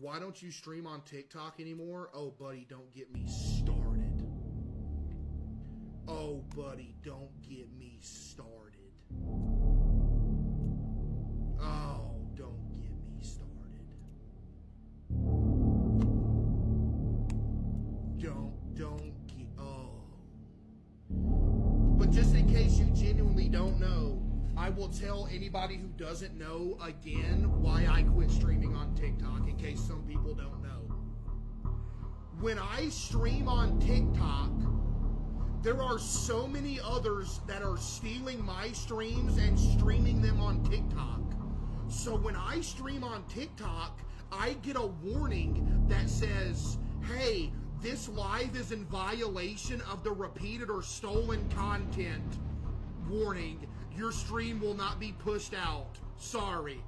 Why don't you stream on TikTok anymore? Oh, buddy, don't get me started. Oh, buddy, don't get me started. Oh, don't get me started. Don't, don't get, oh. But just in case you genuinely don't know, I will tell anybody who doesn't know again why I quit streaming on TikTok case some people don't know. When I stream on TikTok, there are so many others that are stealing my streams and streaming them on TikTok. So when I stream on TikTok, I get a warning that says, hey, this live is in violation of the repeated or stolen content warning. Your stream will not be pushed out. Sorry.